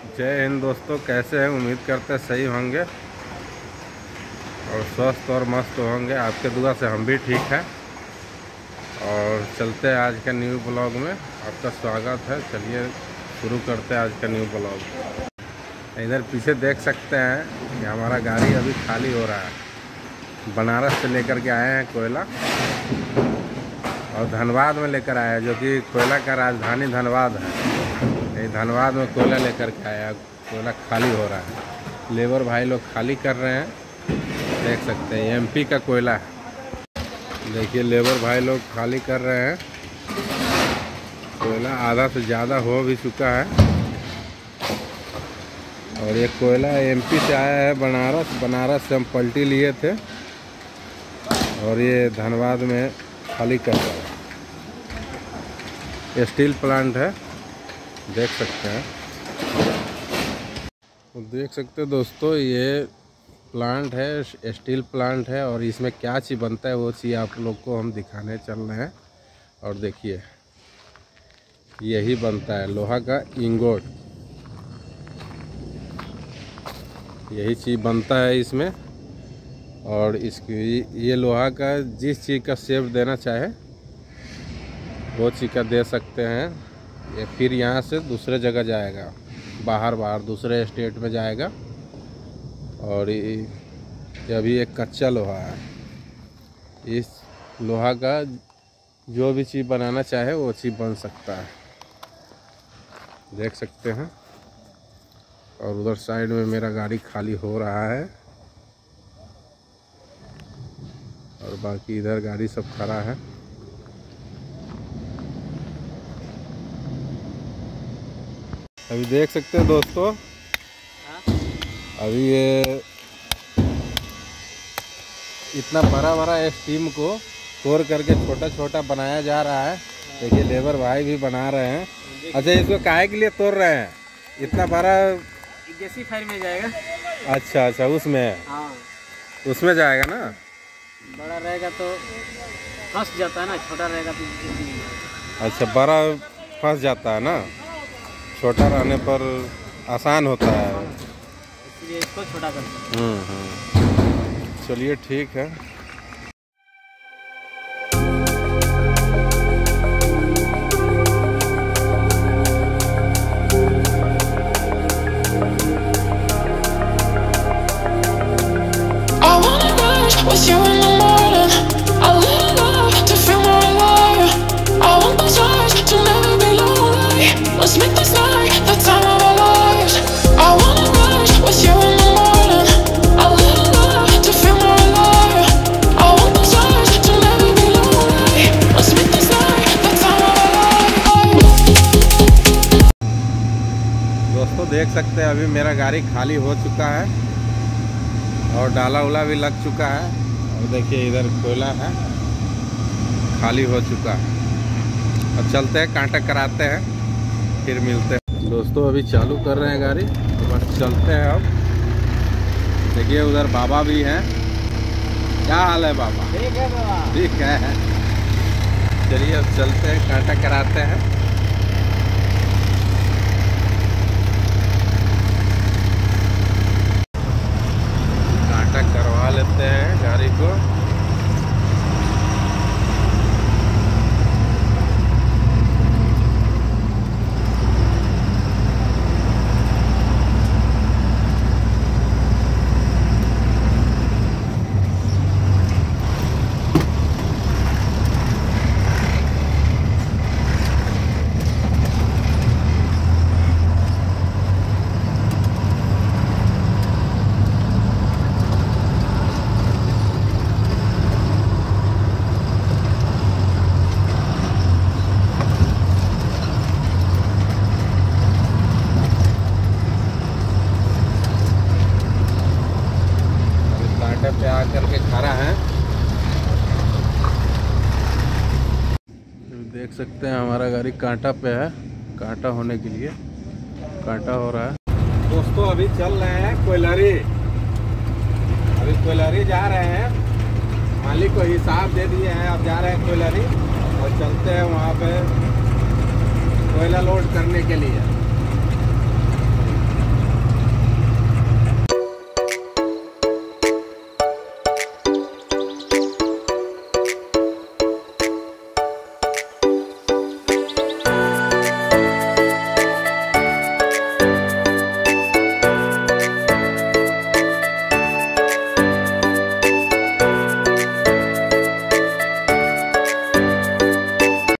जय हिंद दोस्तों, कैसे हैं? उम्मीद करते हैं सही होंगे और स्वस्थ और मस्त होंगे। आपके दुआ से हम भी ठीक हैं। और चलते हैं आज का न्यू ब्लॉग में। आपका स्वागत है। चलिए शुरू करते हैं आज का न्यू ब्लॉग। इधर पीछे देख सकते हैं कि हमारा गाड़ी अभी खाली हो रहा है। बनारस से लेकर के आए हैं कोयला। और धनबाद में लेकर आए हैं, जो कि कोयला का राजधानी धनबाद है। ये धनबाद में कोयला लेकर के आया, कोयला खाली हो रहा है। लेबर भाई लोग खाली कर रहे हैं, देख सकते हैं एमपी का कोयला देखिए, लेबर भाई लोग खाली कर रहे हैं। कोयला आधा से ज़्यादा हो भी चुका है। और ये कोयला एमपी से आया है, बनारस बनारस से हम पलटी लिए थे। और ये धनबाद में खाली कर रहा है। स्टील प्लांट है। देख सकते हैं। तो देख सकते हैं दोस्तों, ये प्लांट है स्टील प्लांट है और इसमें क्या चीज़ बनता है वो चीज़ आप लोग को हम दिखाने चल रहे हैं। और देखिए, यही बनता है लोहा का इंगोट। यही चीज़ बनता है इसमें। और इसकी, ये लोहा का जिस चीज़ का शेप देना चाहे, वो चीज़ का दे सकते हैं। ये फिर यहाँ से दूसरे जगह जाएगा, बाहर बाहर दूसरे स्टेट में जाएगा। और ये अभी एक कच्चा लोहा है। इस लोहा का जो भी चीज़ बनाना चाहे वो चीज़ बन सकता है। देख सकते हैं। और उधर साइड में मेरा गाड़ी खाली हो रहा है। और बाकी इधर गाड़ी सब खड़ा है। अभी देख सकते हैं दोस्तों। अभी ये इतना बड़ा बड़ा स्टीम को तोड़ करके छोटा छोटा बनाया जा रहा है। देखिए लेबर भाई भी बना रहे हैं। अच्छा इसको काहे के लिए तोड़ रहे हैं? इतना बड़ा गैसी फायर में जाएगा। अच्छा अच्छा उसमें? हाँ। उसमें जाएगा ना? बड़ा रहेगा तो फंस जाता है ना छोटा रहेगा तो। अच्छा बड़ा फंस जाता है ना? छोटा रहने पर आसान होता है। इसलिए इसको छोटा करते हैं। हम्म हम्म। चलिए ठीक है। दोस्तों देख सकते हैं अभी मेरा गाड़ी खाली हो चुका है और डाला उला भी लग चुका है। और देखिए इधर कोयला है खाली हो चुका है। अब चलते हैं कांटा कराते हैं फिर मिलते हैं। दोस्तों अभी चालू कर रहे हैं गाड़ी तो बस चलते हैं अब। देखिए उधर बाबा भी हैं। क्या हाल है बाबा? ठीक है बाबा। ठीक है। चलिए अब चलते हैं कांटा कराते हैं कांटा करवा लेते हैं गाड़ी को अभी पे आकर के खड़ा है देख सकते हैं हमारा गाड़ी कांटा पे है कांटा होने के लिए। कांटा हो रहा है। दोस्तों अभी चल रहे हैं कोयलरी। अभी कोयलरी जा रहे हैं। मालिक को हिसाब दे दिए हैं अब जा रहे हैं कोयलरी। और चलते हैं वहाँ पे कोयला लोड करने के लिए।